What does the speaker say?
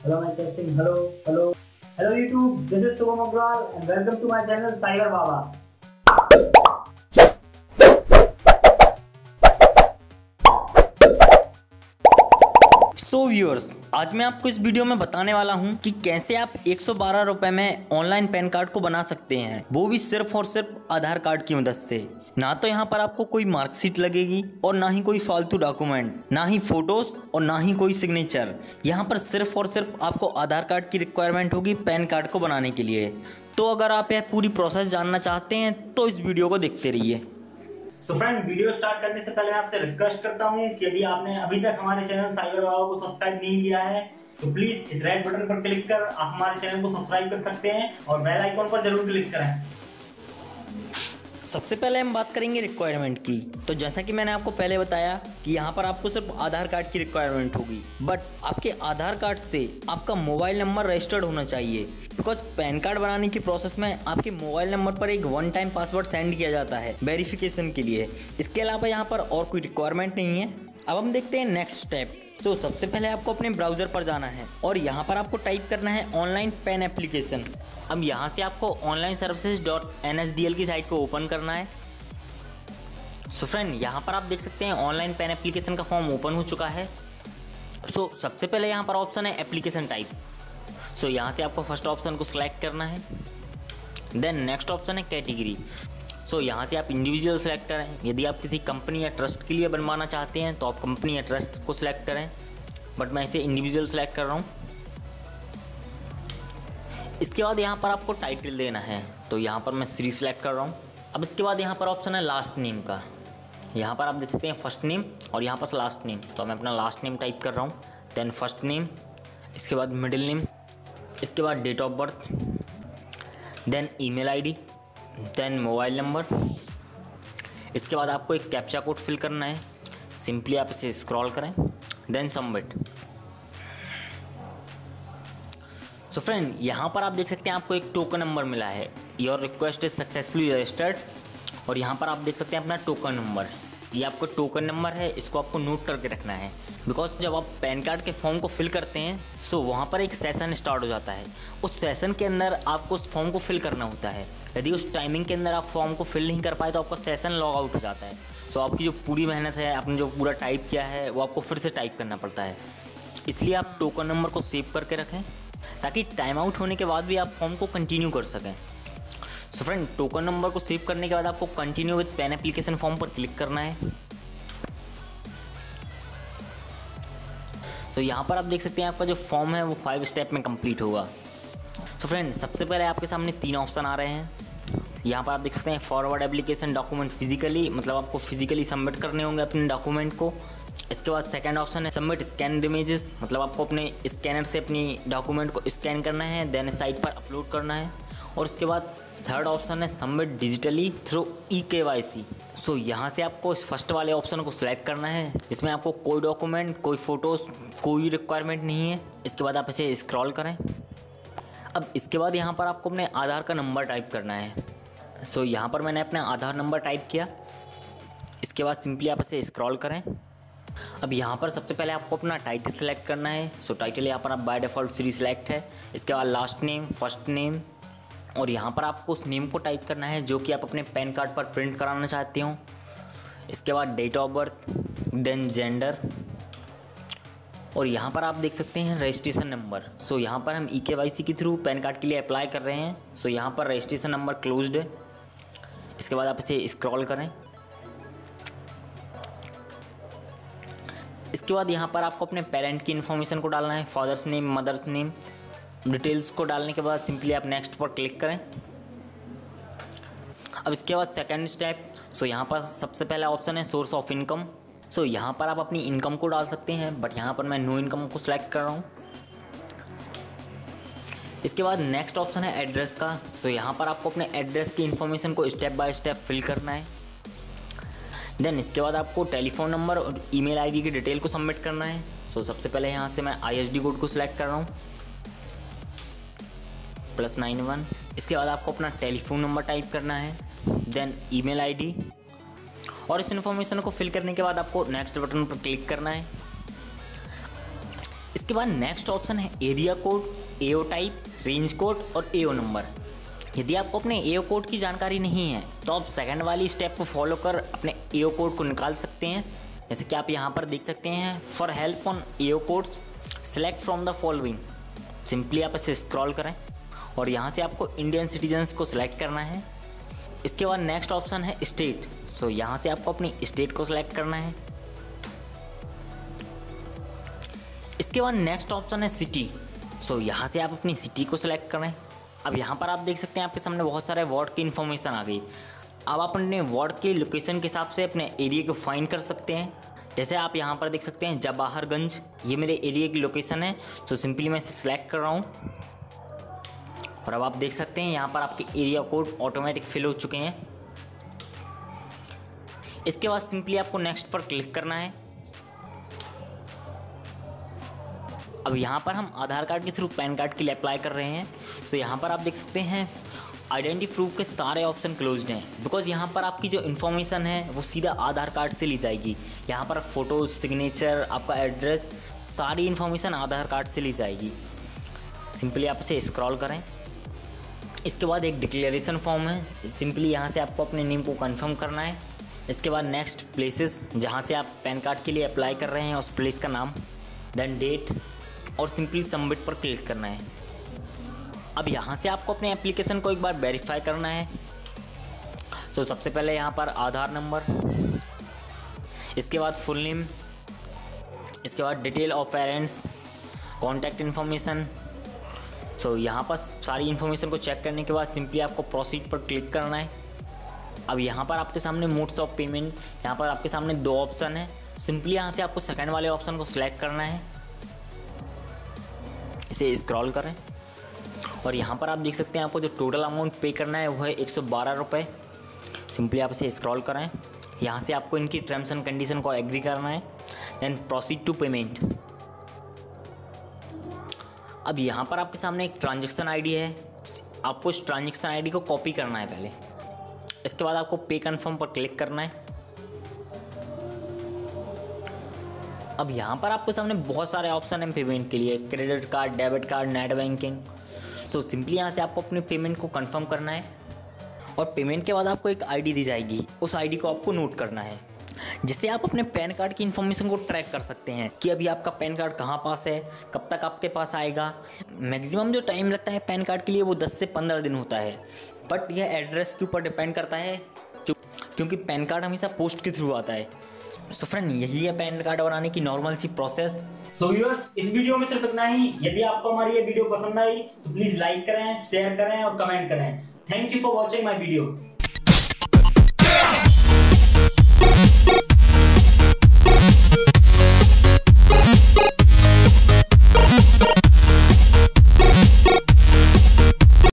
Hello my testing hello hello hello YouTube this is Shubham Agarwal and welcome to my channel cyber Baba so viewers आज मैं आपको इस video में बताने वाला हूँ कि कैसे आप एक सौ बारह रुपए में ऑनलाइन पैन कार्ड को बना सकते हैं। वो भी सिर्फ़ और सिर्फ़ आधार कार्ड की मदद से। ना तो यहाँ पर आपको कोई मार्कशीट लगेगी और ना ही कोई फालतू डॉक्यूमेंट, ना ही फ़ोटोज़ और ना ही कोई सिग्नेचर। यहाँ पर सिर्फ़ और सिर्फ़ आपको आधार कार्ड की रिक्वायरमेंट होगी पैन कार्ड को बनाने के लिए। तो अगर आप यह पूरी प्रोसेस जानना चाहते हैं तो इस वीडियो को देखते रहिए। सो फ्रेंड वीडियो स्टार्ट करने से पहले आपसे रिक्वेस्ट करता हूँ कि यदि आपने अभी तक हमारे चैनल साइबर बाबा को सब्सक्राइब नहीं किया है तो प्लीज़ इस रेड बटन पर क्लिक कर, आप हमारे चैनल को सब्सक्राइब कर सकते हैं और बेल आइकॉन पर ज़रूर क्लिक करें। सबसे पहले हम बात करेंगे रिक्वायरमेंट की। तो जैसा कि मैंने आपको पहले बताया कि यहाँ पर आपको सिर्फ़ आधार कार्ड की रिक्वायरमेंट होगी। बट आपके आधार कार्ड से आपका मोबाइल नंबर रजिस्टर्ड होना चाहिए। बिकॉज़ पैन कार्ड बनाने की प्रोसेस में आपके मोबाइल नंबर पर एक वन टाइम पासवर्ड सेंड किया जाता है वेरिफिकेशन के लिए। इसके अलावा यहाँ पर और कोई रिक्वायरमेंट नहीं है। अब हम देखते हैं नेक्स्ट स्टेप तो सबसे पहले आपको अपने ब्राउज़र पर जाना है और यहाँ पर आपको टाइप करना है ऑनलाइन पेन एप्लीकेशन अब यहाँ से आपको online services dot N S D L की साइट को ओपन करना है. सो फ्रेंड यहाँ पर आप देख सकते हैं ऑनलाइन पेन एप्लीकेशन का फॉर्म ओपन हो चुका है. सो so, सबसे पहले यहाँ पर ऑप्शन है एप्लीकेशन टाइप सो so, यहाँ से आपको फ़र्स्ट ऑप्शन को सिलेक्ट करना है. देन नेक्स्ट ऑप्शन है कैटेगरी सो so, यहाँ से आप इंडिविजुअल सेलेक्ट करें यदि आप किसी कंपनी या ट्रस्ट के लिए बनवाना चाहते हैं तो आप कंपनी या ट्रस्ट को सिलेक्ट करें। बट मैं इसे इंडिविजुअल सेलेक्ट कर रहा हूँ। इसके बाद यहाँ पर आपको टाइटल देना है। तो यहाँ पर मैं श्री सेलेक्ट कर रहा हूँ। अब इसके बाद यहाँ पर ऑप्शन है लास्ट नेम का। यहाँ पर आप देख सकते हैं फ़र्स्ट नेम और यहाँ पर लास्ट नेम तो मैं अपना लास्ट नेम टाइप कर रहा हूँ। देन फ़र्स्ट नेम इसके बाद मिडिल नेम इसके बाद date of birth then email ID then mobile number. इसके बाद आपको एक कैप्चा कोड फिल करना है। सिंपली आप इसे स्क्रॉल करें, देन सबमिट। सो फ्रेंड यहाँ पर आप देख सकते हैं आपको एक टोकन नंबर मिला है। Your request is successfully registered और यहाँ पर आप देख सकते हैं अपना टोकन नंबर ये आपको टोकन नंबर है, इसको आपको नोट करके रखना है। बिकॉज़ जब आप पैन कार्ड के फॉर्म को फिल करते हैं सो वहाँ पर एक सेशन स्टार्ट हो जाता है। उस सेशन के अंदर आपको उस फॉर्म को फिल करना होता है। यदि उस टाइमिंग के अंदर आप फॉर्म को फिल नहीं कर पाए तो आपका सेशन लॉग आउट हो जाता है। सो आपकी जो पूरी मेहनत है, आपने जो पूरा टाइप किया है, वो आपको फिर से टाइप करना पड़ता है। इसलिए आप टोकन नंबर को सेव करके रखें, ताकि टाइम आउट होने के बाद भी आप फॉर्म को कंटिन्यू कर सकें। सो फ्रेंड टोकन नंबर को सेव करने के बाद आपको continue with PAN application form पर क्लिक करना है। तो यहाँ पर आप देख सकते हैं आपका जो फॉर्म है वो फाइव स्टेप में कंप्लीट होगा। तो फ्रेंड सबसे पहले आपके सामने तीन ऑप्शन आ रहे हैं। यहाँ पर आप देख सकते हैं फॉरवर्ड एप्लीकेशन डॉक्यूमेंट फिजिकली मतलब आपको फिजिकली सबमिट करने होंगे अपने डॉक्यूमेंट को। इसके बाद सेकंड ऑप्शन है सबमिट स्कैन इमेजेस मतलब आपको अपने स्कैनर से अपनी डॉक्यूमेंट को स्कैन करना है देन साइट पर अपलोड करना है। और उसके बाद थर्ड ऑप्शन है submit digitally through E K Y C सो यहाँ से आपको इस फ़र्स्ट वाले ऑप्शन को सिलेक्ट करना है जिसमें आपको कोई डॉक्यूमेंट कोई फ़ोटोज़ कोई रिक्वायरमेंट नहीं है। इसके बाद आप इसे स्क्रॉल करें। अब इसके बाद यहाँ पर आपको अपने आधार का नंबर टाइप करना है। सो so, यहाँ पर मैंने अपना आधार नंबर टाइप किया। इसके बाद सिंपली आप इसे स्क्रॉल करें। अब यहाँ पर सबसे पहले आपको अपना टाइटल सेलेक्ट करना है। सो so, टाइटल यहाँ पर आप बाय डिफ़ॉल्ट सीरी सेलेक्ट है। इसके बाद लास्ट नेम फ़र्स्ट नेम और यहाँ पर आपको उस नेम को टाइप करना है, जो कि आप अपने पैन कार्ड पर प्रिंट कराना चाहते हो। इसके बाद date of birth then gender और यहाँ पर आप देख सकते हैं रजिस्ट्रेशन नंबर सो यहाँ पर हम ई के वाई सी के थ्रू पैन कार्ड के लिए अप्लाई कर रहे हैं। सो यहाँ पर रजिस्ट्रेशन नंबर क्लोज्ड है इसके बाद आप इसे स्क्रॉल करें। इसके बाद यहाँ पर आपको अपने पेरेंट की इन्फॉर्मेशन को डालना है। Father's name mother's name details को डालने के बाद सिंपली आप नेक्स्ट पर क्लिक करें। अब इसके बाद सेकेंड स्टेप, सो यहाँ पर सबसे पहला ऑप्शन है सोर्स ऑफ़ इनकम। सो यहाँ पर आप अपनी इनकम को डाल सकते हैं, बट यहाँ पर मैं नो इनकम को सिलेक्ट कर रहा हूँ। इसके बाद नेक्स्ट ऑप्शन है एड्रेस का। सो यहाँ पर आपको अपने एड्रेस की इन्फॉर्मेशन को स्टेप बाय स्टेप फिल करना है। देन इसके बाद आपको टेलीफोन नंबर और ईमेल आईडी की डिटेल को सबमिट करना है। सो सबसे पहले यहाँ से मैं आईएसडी कोड को सिलेक्ट कर रहा हूँ। Plus nine one. इसके बाद आपको अपना टेलीफोन नंबर टाइप करना है देन ईमेल आईडी और इस इन्फॉर्मेशन को फिल करने के बाद आपको नेक्स्ट बटन पर क्लिक करना है। इसके बाद नेक्स्ट ऑप्शन है area code AO type range code और एओ नंबर यदि आपको अपने एओ कोड की जानकारी नहीं है तो आप सेकंड वाली स्टेप को फॉलो कर अपने एओ कोड को निकाल सकते हैं। जैसे कि आप यहाँ पर देख सकते हैं for help on AO code select from the following simply आप इसे स्क्रॉल करें। और यहाँ से आपको इंडियन सिटीजन्स को सिलेक्ट करना है। इसके बाद नेक्स्ट ऑप्शन है स्टेट सो यहाँ से आपको अपनी स्टेट को सिलेक्ट करना है। इसके बाद नेक्स्ट ऑप्शन है सिटी सो यहाँ से आप अपनी सिटी को सिलेक्ट करें अब यहाँ पर आप देख सकते हैं, आपके सामने बहुत सारे वार्ड की इन्फॉर्मेशन आ गई। अब आप अपने वार्ड के लोकेशन के हिसाब से अपने एरिया को फाइन कर सकते हैं। जैसे आप यहाँ पर देख सकते हैं, जवाहरगंज, ये मेरे एरिया की लोकेशन है। तो सिंपली मैं इसे सिलेक्ट कर रहा हूँ। और अब आप देख सकते हैं, यहाँ पर आपके एरिया कोड ऑटोमेटिक फिल हो चुके हैं। इसके बाद सिंपली आपको नेक्स्ट पर क्लिक करना है। अब यहाँ पर हम आधार कार्ड के थ्रू पैन कार्ड के लिए अप्लाई कर रहे हैं। तो यहाँ पर आप देख सकते हैं आइडेंटिटी प्रूफ के सारे ऑप्शन क्लोज्ड हैं। बिकॉज़ यहाँ पर आपकी जो इन्फॉर्मेशन है, वो सीधा आधार कार्ड से ली जाएगी। यहाँ पर फ़ोटो सिग्नेचर आपका एड्रेस सारी इन्फॉर्मेशन आधार कार्ड से ली जाएगी। सिंपली आप इसे स्क्रॉल करें। इसके बाद एक डिक्लेरेशन फॉर्म है। सिंपली यहाँ से आपको अपने नेम को कंफर्म करना है। इसके बाद नेक्स्ट प्लेसेस जहाँ से आप पैन कार्ड के लिए अप्लाई कर रहे हैं, उस प्लेस का नाम देन डेट और सिंपली सबमिट पर क्लिक करना है। अब यहाँ से आपको अपने एप्लीकेशन को एक बार वेरीफाई करना है। तो सबसे पहले यहाँ पर आधार नंबर इसके बाद फुल नेम इसके बाद detail of parents contact information so यहाँ पर सारी इन्फॉर्मेशन को चेक करने के बाद सिंपली आपको प्रोसीड पर क्लिक करना है। अब यहाँ पर आपके सामने मोड्स ऑफ़ पेमेंट यहाँ पर आपके सामने दो ऑप्शन है। सिंपली यहाँ से आपको सेकेंड वाले ऑप्शन को सिलेक्ट करना है। इसे स्क्रॉल करें। और यहाँ पर आप देख सकते हैं आपको जो टोटल अमाउंट पे करना है, वो है एक सौ सिंपली आप इसे स्क्रॉल करें। यहाँ से आपको इनकी टर्म्स एंड कंडीशन को एग्री करना है। देन प्रोसीड टू पेमेंट अब यहाँ पर आपके सामने एक ट्रांजेक्शन आईडी है। आपको उस ट्रांजेक्शन आईडी को कॉपी करना है पहले। इसके बाद आपको पे कन्फर्म पर क्लिक करना है। अब यहाँ पर आपके सामने बहुत सारे ऑप्शन हैं पेमेंट के लिए। Credit card debit card net banking so simply यहाँ से आपको अपने पेमेंट को कंफर्म करना है। और पेमेंट के बाद आपको एक आईडी दी जाएगी। उस आईडी को आपको नोट करना है। जिससे आप अपने पैन कार्ड की इन्फॉर्मेशन को ट्रैक कर सकते हैं कि अभी आपका पैन कार्ड कहाँ पास है कब तक आपके पास आएगा। मैक्सिमम जो टाइम लगता है पैन कार्ड के लिए वो 10 से 15 दिन होता है। बट यह एड्रेस के ऊपर डिपेंड करता है क्योंकि पैन कार्ड हमेशा पोस्ट के थ्रू आता है। सो फ्रेंड यही है पैन कार्ड बनाने की नॉर्मल सी प्रोसेस सो so, व्यूअर्स इस वीडियो में सिर्फ़ इतना ही। यदि आपको हमारी ये वीडियो पसंद आई तो प्लीज़ लाइक करें शेयर करें और कमेंट करें। Thank you for watching my video